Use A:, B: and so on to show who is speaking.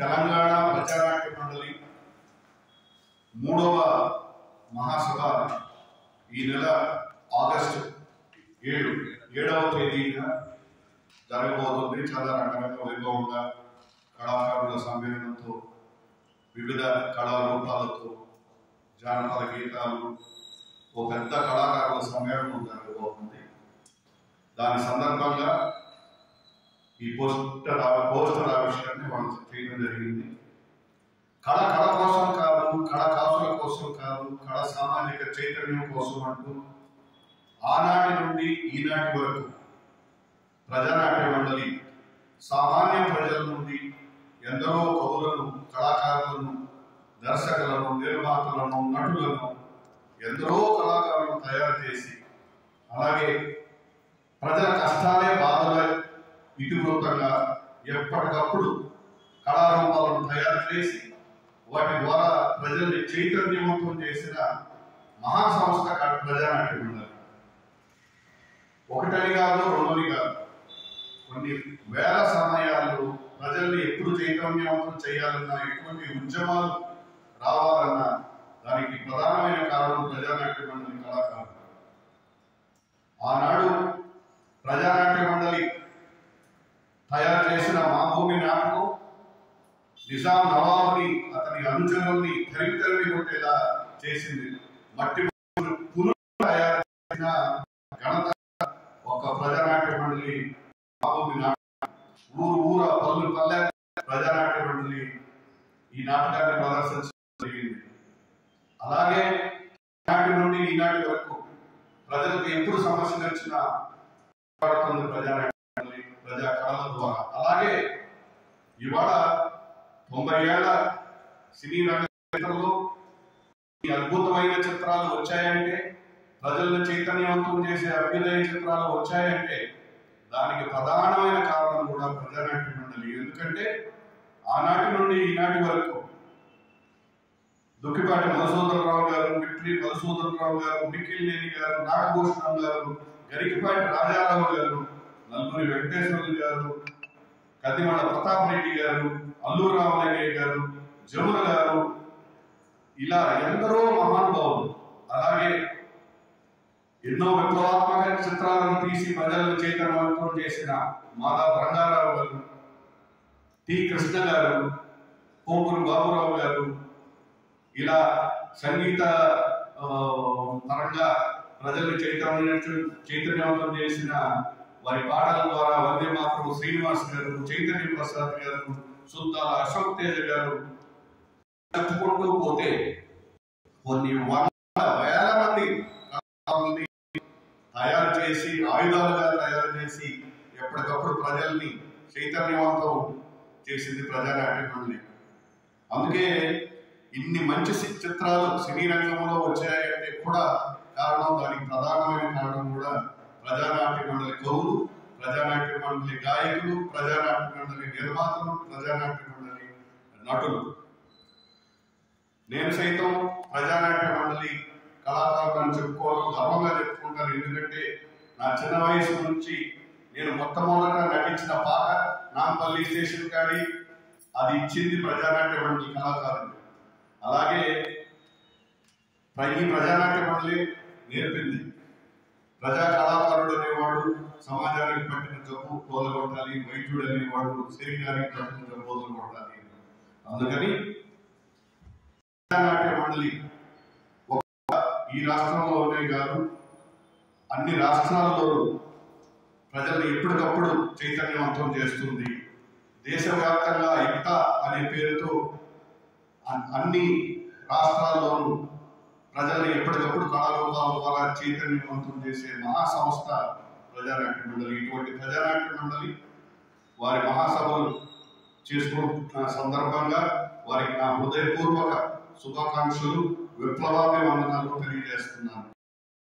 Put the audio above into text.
A: తెలంగాణ ప్రజానాట్య మండలి మూడవ మహాసభ ఈ నెల ఆగస్టు ఏడు ఏడవ తేదీన జరగబోతుంది. చాలా రంగరంగ వైభవంగా కళాకారుల సమ్మేళనంతో వివిధ కళారూపాలతో జానపద గీతాలు ఓ పెద్ద కళాకారుల సమ్మేళనం జరగబోతుంది. దాని సందర్భంగా ఈ పోస్టర్ పోస్టర్ ఆవిష్కరణ వాళ్ళు చేయడం జరిగింది. కళ కళ కోసం కాదు కళ కాసుల కోసం కాదు కళ సామాజిక చైతన్యం కోసం అంటూ ఆనాటి నుండి ఈనాటి వరకు ప్రజానాట్య మండలి సామాన్య ప్రజల నుండి ఎందరో కవులను కళాకారులను దర్శకులను నిర్మాతలను నటులను ఎందరో కళాకారులను తయారు చేసి అలాగే ప్రజల కష్టాలే బాధలే ఇతివృత్తంగా ఎప్పటికప్పుడు కళారూపాలను తయారు చేసి వాటి ద్వారా ప్రజల్ని చైతన్యవంతం చేసిన మహాసంస్థ సంస్థ ఉండాలి ఒకటని కాదు రెండోని కాదు. కొన్ని వేల సమయాల్లో ప్రజల్ని ఎప్పుడు చైతన్యవంతం చేయాలన్నా ఎటువంటి ఉద్యమాలు రావాలన్నా దానికి ప్రధానమైన కారణం ప్రజానాట్య మండలి కళాకారులు. ఆనాడు ప్రజానాట్య మండలి తయారు చేసిన మా భూమి నాటకం నిజాం నవాబుని ఉద్యమాన్ని తరిమి తరిమి కొట్టేలా చేసింది. మట్టి పులు తయారు చేసిన ఘనత ఒక ప్రజానాట్య మండలి ఊరు ఊర పల్లె పల్లె ప్రజానాట్య మండలి ఈ నాటకాన్ని ప్రదర్శించడం అలాగే నాటి నుండి ఈనాటి వరకు ప్రజలకు ఎప్పుడు సమస్యలు వచ్చినా పోరాడుతుంది ప్రజానాట్య మండలి ప్రజా కళల ద్వారా. అలాగే ఇవాళ తొంభై ఏళ్ళ సినీ రంగంలో ఈ అద్భుతమైన చిత్రాలు వచ్చాయంటే ప్రజలను చైతన్యవంతం చేసే అభ్యుదయ చిత్రాలు వచ్చాయంటే దానికి ప్రధానమైన కారణం కూడా ప్రజానాట్య మండలి. ఎందుకంటే ఆనాటి నుండి ఈనాటి వరకు దుక్కిపాటి మధుసూదరరావు గారు విక్టరీ మధుసూదరరావు గారు మిక్కిలినేని గారు నాగభూషణం గారు గరికిపాటి రాజారావు గారు నల్లూరి వెంకటేశ్వరులు గారు కదిమల ప్రతాప్ రెడ్డి గారు అల్లూరు రామలింగయ్య గారు జమున గారు ఇలా ఎందరో మహానుభావులు అలాగే ఎన్నో విప్లవాత్మక చిత్రాలను తీసి ప్రజలను చైతన్యవంతం చేసిన మాధవ రంగారావు గారు టి కృష్ణ గారు పోపురు బాబురావు గారు ఇలా సంగీత పరంగా ప్రజలు చైతన్య చైతన్యవంతం చేసిన వారి పాటల ద్వారా వందే మాత్రం శ్రీనివాస్ గారు చైతన్య ప్రసాద్ గారు సుద్దాల అశోక్ తేజ గారు చెప్పుకుంటూ పోతే కొన్ని వందల వేల మంది తయారు చేసి ఆయుధాలుగా తయారు చేసి ఎప్పటికప్పుడు ప్రజల్ని చైతన్యవంతం చేసింది ప్రజా మండలి అందుకే ఇన్ని మంచి చిత్రాలు సినీ రంగంలో వచ్చాయంటే కూడా కారణం దానికి ప్రధానమైన కారణం కూడా ప్రజానాట్య మండలి కవులు ప్రజానాట్య మండలి గాయకులు ప్రజానాట్య మండలి నిర్మాతలు ప్రజానాట్య మండలి నటులు. నేను సైతం ప్రజానాట్య మండలి కళాకారులను చెప్పుకోవడం గర్వంగా చెప్పుకుంటాను. ఎందుకంటే నా చిన్న వయసు నుంచి నేను మొట్టమొదట నటించిన పాట నాంపల్లి స్టేషన్ కాడి అది ఇచ్చింది ప్రజానాట్య మండలి కళాకారులు అలాగే ఈ ప్రజానాట్య మండలి నేర్పింది. ప్రజా కళాకారుడు అనేవాడు సమాజానికి పట్టిన జబ్బు పోదగొట్టాలి వైద్యుడు అనేవాడు శరీరానికి పట్టిన జబ్బు పోదగొట్టాలి అందుకని మండలి ఈ రాష్ట్రంలోనే కాదు అన్ని రాష్ట్రాల్లోనూ ప్రజలు ఎప్పటికప్పుడు చైతన్యవంతం చేస్తుంది. దేశవ్యాప్తంగా ఇక్తా అనే పేరుతో అన్- అన్ని రాష్ట్రాల్లోనూ ప్రజల్ని ఎప్పటికప్పుడు కళారూపాల ద్వారా చైతన్యవంతం చేసే మహాసంస్థ ప్రజానాట్య మండలి. ఇటువంటి ప్రజానాట్య మండలి వారి మహాసభలు చేసుకుంటున్న సందర్భంగా వారికి నా హృదయపూర్వక սուգականություն, վրպլավապե աննարդոպերի դեստնան։